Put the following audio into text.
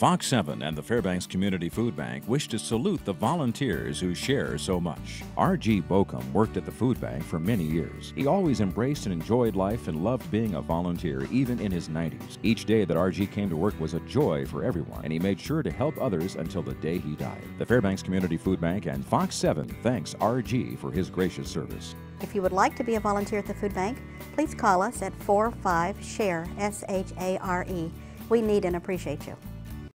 Fox 7 and the Fairbanks Community Food Bank wish to salute the volunteers who share so much. R.G. Bokum worked at the food bank for many years. He always embraced and enjoyed life and loved being a volunteer, even in his 90s. Each day that R.G. came to work was a joy for everyone, and he made sure to help others until the day he died. The Fairbanks Community Food Bank and Fox 7 thanks R.G. for his gracious service. If you would like to be a volunteer at the food bank, please call us at 45 SHARE, S H A R E. We need and appreciate you.